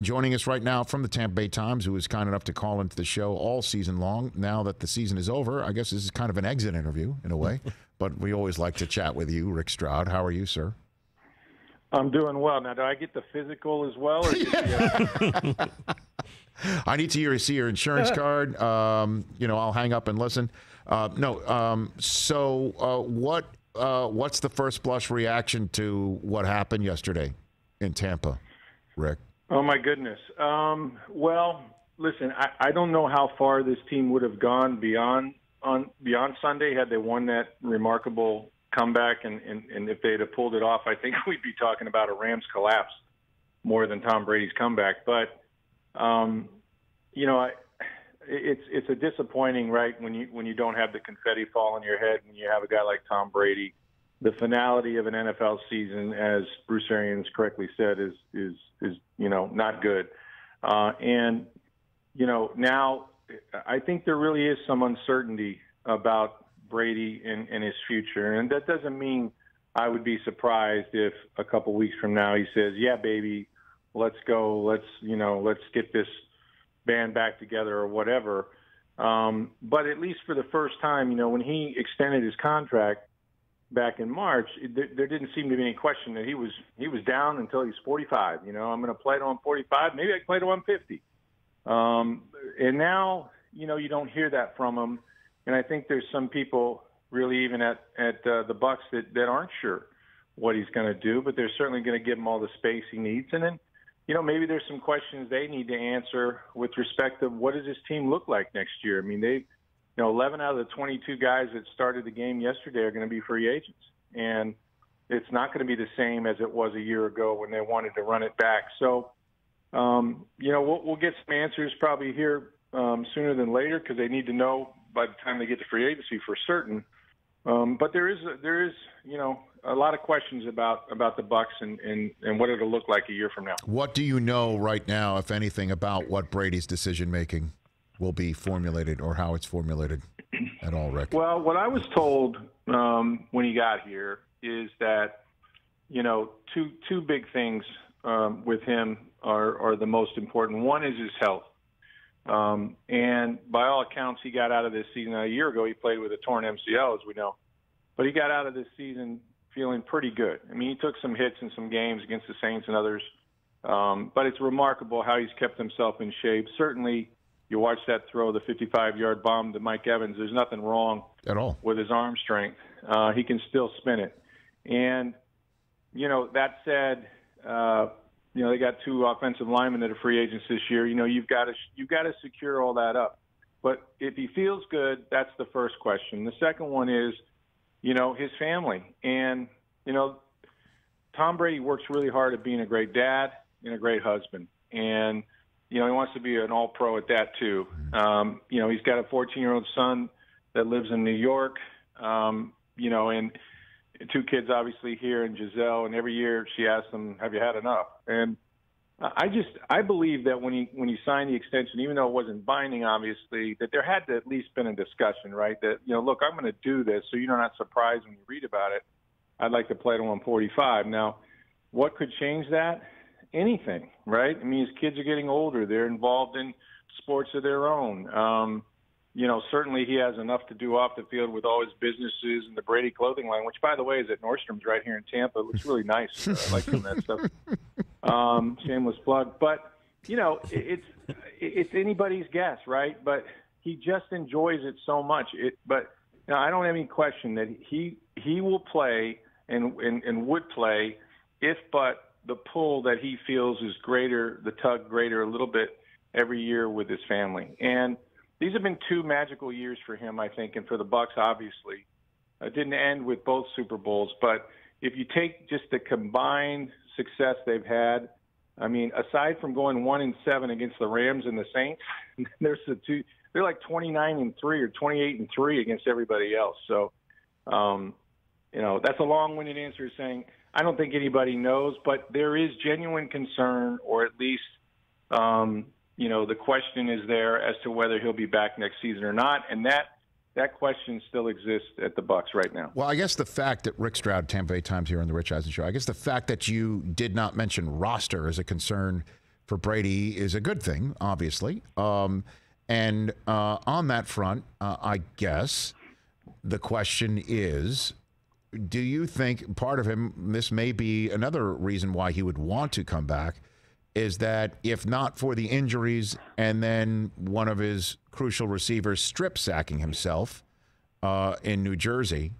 Joining us right now from the Tampa Bay Times, who was kind enough to call into the show all season long. Now that the season is over, I guess this is kind of an exit interview in a way, but we always like to chat with you, Rick Stroud. How are you, sir? I'm doing well. Now, do I get the physical as well? Or. I need to see your insurance card. Um, you know, I'll hang up and listen. Uh, no. Um, so, uh, what uh, what's the first blush reaction to what happened yesterday in Tampa, Rick? Oh my goodness. Um, well, listen, I, I don't know how far this team would have gone beyond on beyond Sunday had they won that remarkable comeback, and, and, and if they'd have pulled it off, I think we'd be talking about a Rams collapse more than Tom Brady's comeback. But um, you know, I, it's it's a disappointing, right? When you when you don't have the confetti fall on your head, when you have a guy like Tom Brady the finality of an NFL season, as Bruce Arians correctly said, is is is you know not good. Uh, and you know now, I think there really is some uncertainty about Brady and, and his future, and that doesn't mean I would be surprised if a couple weeks from now he says, "Yeah, baby, let's go. Let's you know let's get this band back together or whatever." Um, but at least for the first time, you know, when he extended his contract back in March, there, there didn't seem to be any question that he was he was down until he's 45. You know, I'm going to play to 145. Maybe I can play to 150. Um, and now, you know, you don't hear that from him. And I think there's some people really even at at uh, the Bucs, that that aren't sure what he's going to do, but they're certainly going to give him all the space he needs. And then, you know, maybe there's some questions they need to answer with respect to what does this team look like next year. I mean, they you know, 11 out of the 22 guys that started the game yesterday are going to be free agents. And it's not going to be the same as it was a year ago when they wanted to run it back. So, um, you know, we'll, we'll get some answers probably here um, sooner than later because they need to know by the time they get to free agency for certain. Um, but there is a, there is you know a lot of questions about about the Bucs and, and and what it'll look like a year from now. What do you know right now, if anything, about what Brady's decision making? Will be formulated or how it's formulated at all, Rick? Well, what I was told um, when he got here is that you know two two big things um, with him are are the most important. One is his health, um, and by all accounts, he got out of this season a year ago. He played with a torn MCL, as we know, but he got out of this season feeling pretty good. I mean, he took some hits in some games against the Saints and others, um, but it's remarkable how he's kept himself in shape. Certainly you watch that throw, the 55-yard bomb to Mike Evans. There's nothing wrong at all with his arm strength. Uh, he can still spin it. And you know that said, uh, you know they got two offensive linemen that are free agents this year. You know you've got to you've got to secure all that up. But if he feels good, that's the first question. The second one is, you know, his family. And you know, Tom Brady works really hard at being a great dad and a great husband. And you know, he wants to be an all pro at that too. Um, you know, he's got a 14 year old son that lives in New York. Um, you know, and two kids obviously here and Gisele, and every year she asks them, "Have you had enough?" And I just I believe that when he when he signed the extension, even though it wasn't binding, obviously, that there had to at least been a discussion, right? That you know, look, I'm going to do this, so you're not surprised when you read about it. I'd like to play to 145. Now, what could change that? Anything, right? I mean, his kids are getting older; they're involved in sports of their own. Um, you know, certainly he has enough to do off the field with all his businesses and the Brady clothing line, which, by the way, is at Nordstrom's right here in Tampa. It looks really nice. I like some of that stuff. Um, shameless plug, but you know, it's it's anybody's guess, right? But he just enjoys it so much. It, but you know, I don't have any question that he he will play and and, and would play if but the pull that he feels is greater, the tug greater a little bit every year with his family. And these have been two magical years for him, I think, and for the Bucs, obviously. It didn't end with both Super Bowls, but if you take just the combined success they've had, I mean, aside from going one and seven against the Rams and the Saints, there's the two. They're like 29 and three or 28 and three against everybody else. So, um, you know, that's a long-winded answer saying I don't think anybody knows, but there is genuine concern, or at least, um, you know, the question is there as to whether he'll be back next season or not, and that that question still exists at the Bucs right now. Well, I guess the fact that Rick Stroud, Tampa Bay Times here on the Rich Eisen Show, I guess the fact that you did not mention roster as a concern for Brady is a good thing, obviously. Um, and uh, on that front, uh, I guess the question is do you think part of him, this may be another reason why he would want to come back, is that if not for the injuries and then one of his crucial receivers strip sacking himself uh, in New Jersey,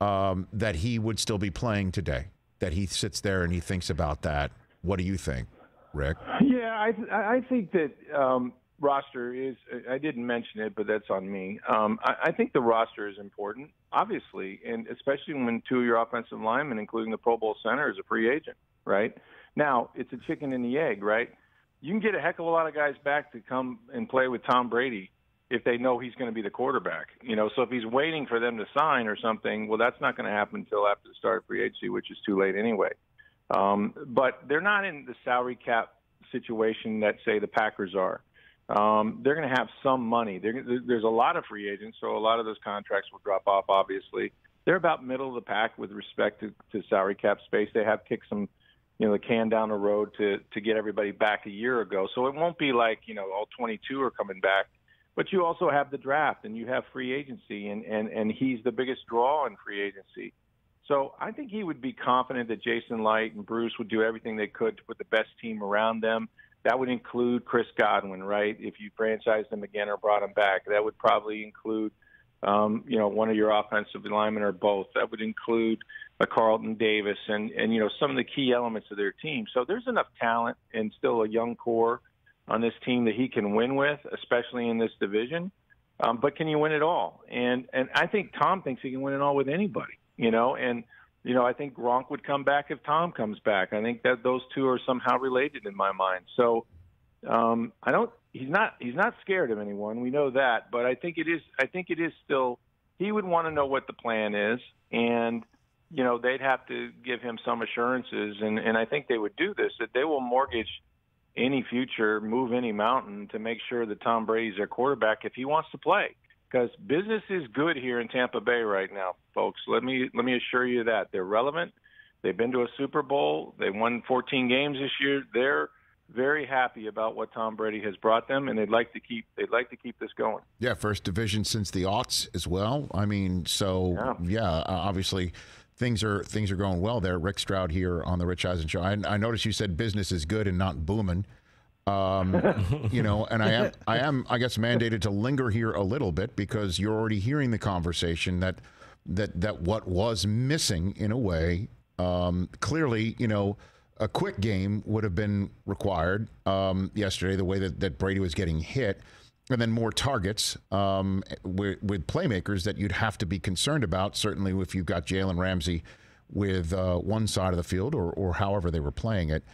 um, that he would still be playing today? That he sits there and he thinks about that. What do you think, Rick? Yeah, I I think that um, roster is. I didn't mention it, but that's on me. Um, I, I think the roster is important, obviously, and especially when two of your offensive linemen, including the Pro Bowl center, is a free agent, right? Now it's a chicken and the egg, right? You can get a heck of a lot of guys back to come and play with Tom Brady if they know he's going to be the quarterback. You know, so if he's waiting for them to sign or something, well, that's not going to happen until after the start of free agency, which is too late anyway. Um, but they're not in the salary cap situation that say the Packers are um, they're going to have some money. They're, there's a lot of free agents, so a lot of those contracts will drop off. Obviously, they're about middle of the pack with respect to, to salary cap space. They have kicked some, you know, the can down the road to to get everybody back a year ago. So it won't be like you know all 22 are coming back. But you also have the draft and you have free agency, and and and he's the biggest draw in free agency. So I think he would be confident that Jason Licht and Bruce would do everything they could to put the best team around them that would include Chris Godwin, right? If you franchised him again or brought him back, that would probably include, um, you know, one of your offensive linemen or both. That would include a Carlton Davis and and you know some of the key elements of their team. So there's enough talent and still a young core on this team that he can win with, especially in this division. Um, but can you win it all? And and I think Tom thinks he can win it all with anybody, you know, and you know, I think Gronk would come back if Tom comes back. I think that those two are somehow related in my mind. So um, I don't. He's not. He's not scared of anyone. We know that. But I think it is. I think it is still. He would want to know what the plan is, and you know they'd have to give him some assurances, and and I think they would do this. That they will mortgage any future, move any mountain to make sure that Tom Brady's their quarterback if he wants to play because business is good here in Tampa Bay right now, folks. Let me let me assure you that they're relevant. They've been to a Super Bowl. They won 14 games this year. They're very happy about what Tom Brady has brought them, and they'd like to keep they'd like to keep this going. Yeah, first division since the aughts as well. I mean, so yeah, yeah obviously things are things are going well there. Rick Stroud here on the Rich Eisen show. I, I noticed you said business is good and not booming. Um, you know, and I am, I am, I guess, mandated to linger here a little bit because you're already hearing the conversation that that that what was missing in a way. Um, clearly, you know, a quick game would have been required um, yesterday. The way that that Brady was getting hit. And then more targets um, with, with, playmakers that you'd have to be concerned about. Certainly, if you've got Jalen Ramsey with uh, one side of the field, or, or however they were playing it.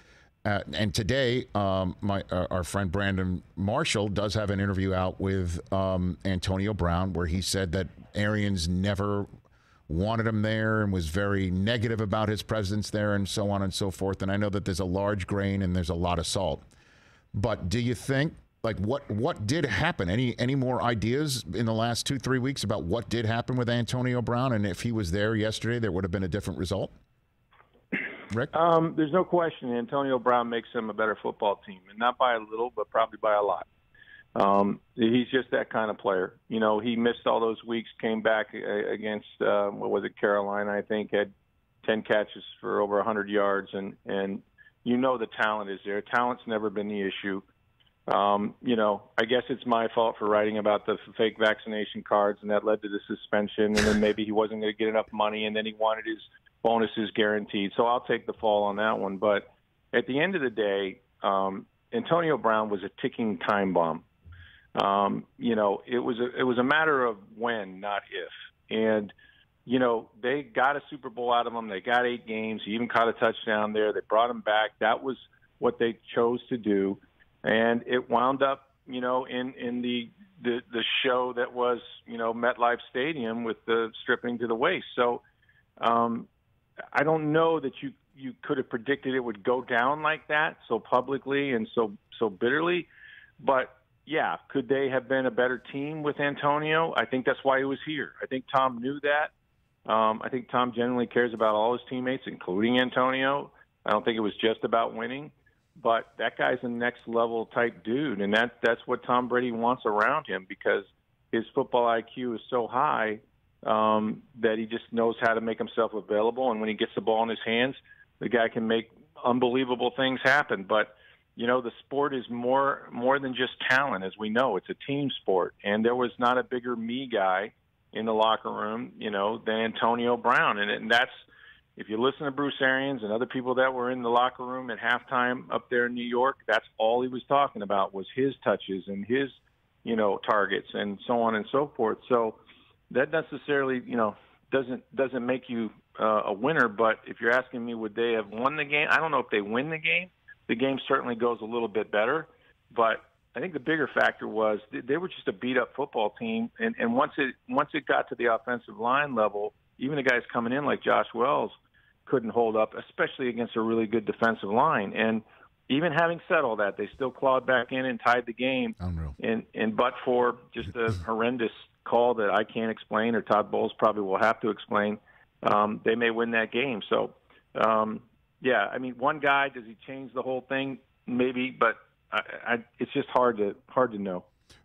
Uh, and today, um, my our friend Brandon Marshall does have an interview out with um, Antonio Brown where he said that Arians never wanted him there and was very negative about his presence there and so on and so forth. And I know that there's a large grain and there's a lot of salt. But do you think like what what did happen? Any any more ideas in the last two three weeks about what did happen with Antonio Brown and if he was there yesterday, there would have been a different result? Rick? Um, there's no question Antonio Brown makes them a better football team, and not by a little, but probably by a lot. Um, he's just that kind of player. You know, he missed all those weeks, came back against uh, what was it, Carolina? I think had ten catches for over 100 yards, and and you know the talent is there. Talent's never been the issue. Um, you know, I guess it's my fault for writing about the fake vaccination cards, and that led to the suspension. And then maybe he wasn't going to get enough money, and then he wanted his bonuses guaranteed. So I'll take the fall on that one. But at the end of the day, um, Antonio Brown was a ticking time bomb. Um, you know, it was a, it was a matter of when, not if. And you know, they got a Super Bowl out of him. They got eight games. He even caught a touchdown there. They brought him back. That was what they chose to do, and it wound up, you know, in in the the the show that was, you know, MetLife Stadium with the stripping to the waist. So, um, I don't know that you you could have predicted it would go down like that so publicly and so so bitterly, but yeah, could they have been a better team with Antonio? I think that's why he was here. I think Tom knew that. Um, I think Tom genuinely cares about all his teammates, including Antonio. I don't think it was just about winning, but that guy's a next level type dude, and that that's what Tom Brady wants around him because his football IQ is so high um, that he just knows how to make himself available, and when he gets the ball in his hands, the guy can make unbelievable things happen. But you know, the sport is more more than just talent, as we know. It's a team sport, and there was not a bigger me guy in the locker room, you know, than Antonio Brown, and, and that's if you listen to Bruce Arians and other people that were in the locker room at halftime up there in New York, that's all he was talking about was his touches and his, you know, targets and so on and so forth. So that necessarily, you know, doesn't doesn't make you uh, a winner. But if you're asking me, would they have won the game? I don't know if they win the game. The game certainly goes a little bit better, but I think the bigger factor was they were just a beat up football team, and and once it once it got to the offensive line level, even the guys coming in like Josh Wells couldn't hold up, especially against a really good defensive line. And even having said all that, they still clawed back in and tied the game. Unreal. And and but for just a horrendous call that I can't explain, or Todd Bowles probably will have to explain, um, they may win that game. So, um, yeah, I mean, one guy does he change the whole thing? Maybe, but I, I, it's just hard to hard to know.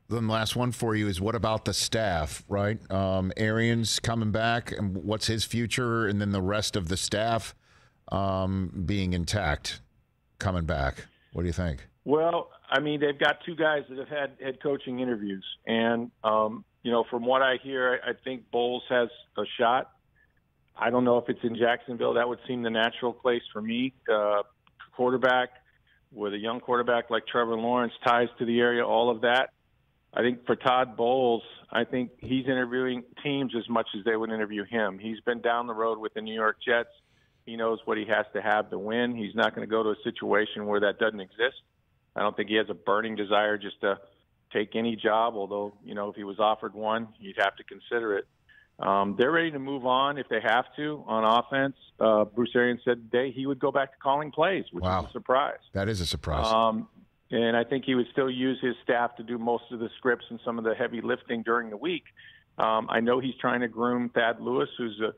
Then the last one for you is what about the staff, right? Um, Arians coming back, and what's his future, and then the rest of the staff um, being intact, coming back. What do you think? Well, I mean, they've got two guys that have had head coaching interviews, and um, you know, from what I hear, I think Bowles has a shot. I don't know if it's in Jacksonville. That would seem the natural place for me. Uh, quarterback with a young quarterback like Trevor Lawrence, ties to the area, all of that. I think for Todd Bowles, I think he's interviewing teams as much as they would interview him. He's been down the road with the New York Jets. He knows what he has to have to win. He's not going to go to a situation where that doesn't exist. I don't think he has a burning desire just to take any job, although, you know, if he was offered one, he'd have to consider it. Um, they're ready to move on if they have to on offense. Uh, Bruce Arians said today he would go back to calling plays, which wow. is a surprise. That is a surprise. Um, and I think he would still use his staff to do most of the scripts and some of the heavy lifting during the week. Um, I know he's trying to groom Thad Lewis, who's a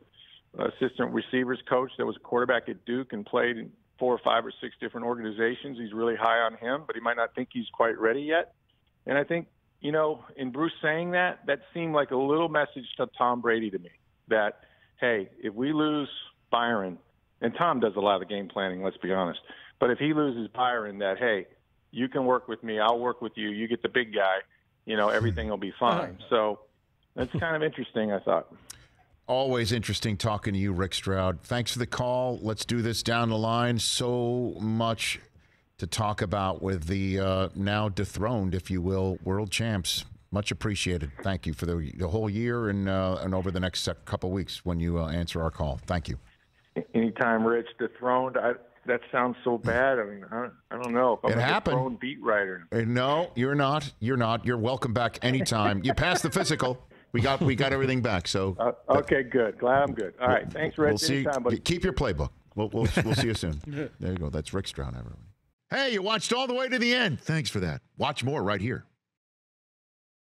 assistant receivers coach that was a quarterback at Duke and played in four or five or six different organizations. He's really high on him, but he might not think he's quite ready yet. And I think, you know, in Bruce saying that, that seemed like a little message to Tom Brady to me that, hey, if we lose Byron, and Tom does a lot of the game planning, let's be honest, but if he loses Byron, that, hey, you can work with me. I'll work with you. You get the big guy. You know, everything will be fine. So that's kind of interesting, I thought. Always interesting talking to you, Rick Stroud. Thanks for the call. Let's do this down the line. So much to talk about with the uh, now dethroned, if you will, world champs. Much appreciated. Thank you for the, the whole year and uh, and over the next couple weeks when you uh, answer our call. Thank you. Anytime, Rich, dethroned. I that sounds so bad. I mean, I, I don't know. If I'm it happened. Prone beat writer. Uh, no, you're not. You're not. You're welcome back anytime. you passed the physical. We got we got everything back. So uh, okay, good. Glad I'm good. All right, thanks, Rich. We'll see. Anytime, buddy. Keep your playbook. We'll we'll, we'll see you soon. There you go. That's Rick Stroud, everyone. Hey, you watched all the way to the end. Thanks for that. Watch more right here.